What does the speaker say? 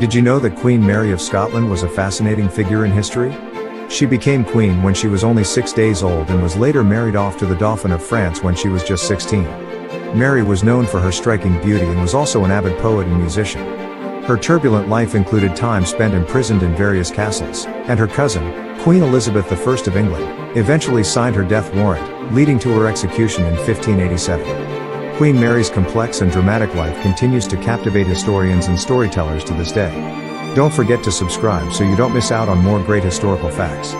Did you know that Queen Mary of Scotland was a fascinating figure in history? She became queen when she was only six days old and was later married off to the Dauphin of France when she was just 16. Mary was known for her striking beauty and was also an avid poet and musician. Her turbulent life included time spent imprisoned in various castles, and her cousin, Queen Elizabeth I of England, eventually signed her death warrant, leading to her execution in 1587. Queen Mary's complex and dramatic life continues to captivate historians and storytellers to this day. Don't forget to subscribe so you don't miss out on more great historical facts.